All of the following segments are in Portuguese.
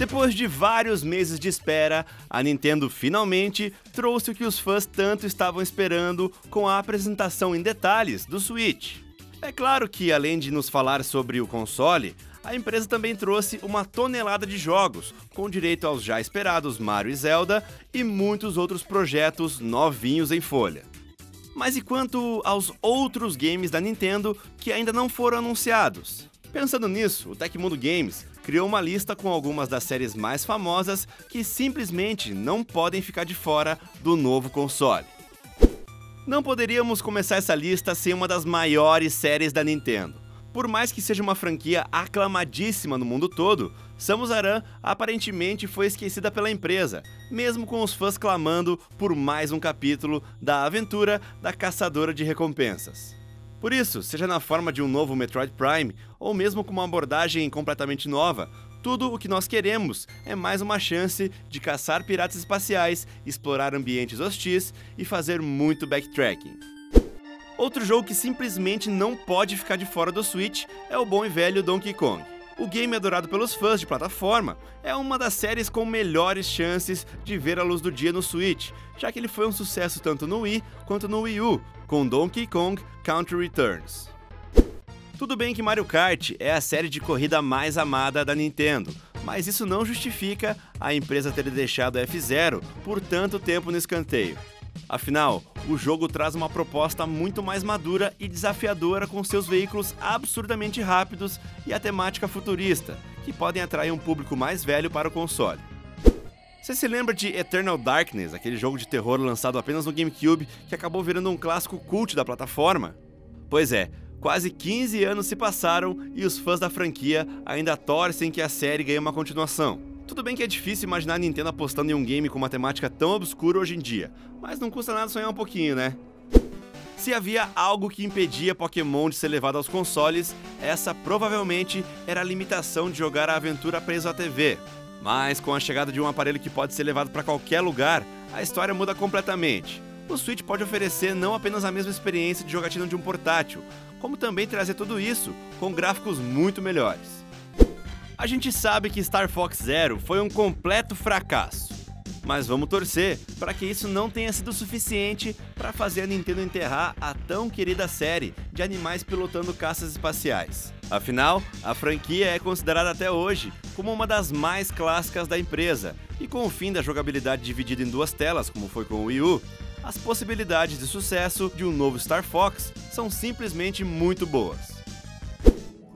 Depois de vários meses de espera, a Nintendo finalmente trouxe o que os fãs tanto estavam esperando com a apresentação em detalhes do Switch. É claro que, além de nos falar sobre o console, a empresa também trouxe uma tonelada de jogos, com direito aos já esperados Mario e Zelda e muitos outros projetos novinhos em folha. Mas e quanto aos outros games da Nintendo que ainda não foram anunciados? Pensando nisso, o Tecmundo Games criou uma lista com algumas das séries mais famosas que simplesmente não podem ficar de fora do novo console. Não poderíamos começar essa lista sem uma das maiores séries da Nintendo. Por mais que seja uma franquia aclamadíssima no mundo todo, Samus Aran aparentemente foi esquecida pela empresa, mesmo com os fãs clamando por mais um capítulo da aventura da caçadora de recompensas. Por isso, seja na forma de um novo Metroid Prime ou mesmo com uma abordagem completamente nova, tudo o que nós queremos é mais uma chance de caçar piratas espaciais, explorar ambientes hostis e fazer muito backtracking. Outro jogo que simplesmente não pode ficar de fora do Switch é o bom e velho Donkey Kong. O game adorado pelos fãs de plataforma é uma das séries com melhores chances de ver a luz do dia no Switch, já que ele foi um sucesso tanto no Wii quanto no Wii U, com Donkey Kong Country Returns. Tudo bem que Mario Kart é a série de corrida mais amada da Nintendo, mas isso não justifica a empresa ter deixado a F-Zero por tanto tempo no escanteio. Afinal, o jogo traz uma proposta muito mais madura e desafiadora com seus veículos absurdamente rápidos e a temática futurista, que podem atrair um público mais velho para o console. Você se lembra de Eternal Darkness, aquele jogo de terror lançado apenas no GameCube que acabou virando um clássico cult da plataforma? Pois é, quase 15 anos se passaram e os fãs da franquia ainda torcem que a série ganhe uma continuação. Tudo bem que é difícil imaginar a Nintendo apostando em um game com uma temática tão obscura hoje em dia, mas não custa nada sonhar um pouquinho, né? Se havia algo que impedia Pokémon de ser levado aos consoles, essa provavelmente era a limitação de jogar a aventura preso à TV. Mas com a chegada de um aparelho que pode ser levado para qualquer lugar, a história muda completamente. O Switch pode oferecer não apenas a mesma experiência de jogatina de um portátil, como também trazer tudo isso com gráficos muito melhores. A gente sabe que Star Fox Zero foi um completo fracasso, mas vamos torcer para que isso não tenha sido suficiente para fazer a Nintendo enterrar a tão querida série de animais pilotando caças espaciais. Afinal, a franquia é considerada até hoje como uma das mais clássicas da empresa, e com o fim da jogabilidade dividida em duas telas, como foi com o Wii U, as possibilidades de sucesso de um novo Star Fox são simplesmente muito boas.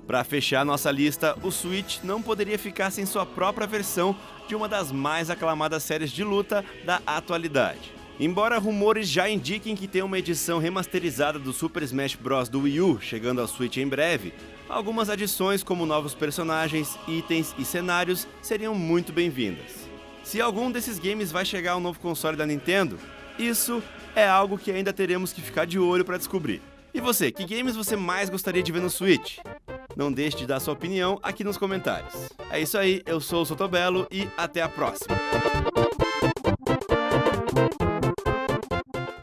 Para fechar nossa lista, o Switch não poderia ficar sem sua própria versão de uma das mais aclamadas séries de luta da atualidade. Embora rumores já indiquem que tem uma edição remasterizada do Super Smash Bros. do Wii U chegando ao Switch em breve, algumas adições como novos personagens, itens e cenários seriam muito bem-vindas. Se algum desses games vai chegar ao novo console da Nintendo, isso é algo que ainda teremos que ficar de olho para descobrir. E você, que games você mais gostaria de ver no Switch? Não deixe de dar sua opinião aqui nos comentários. É isso aí, eu sou o Sotobelo e até a próxima.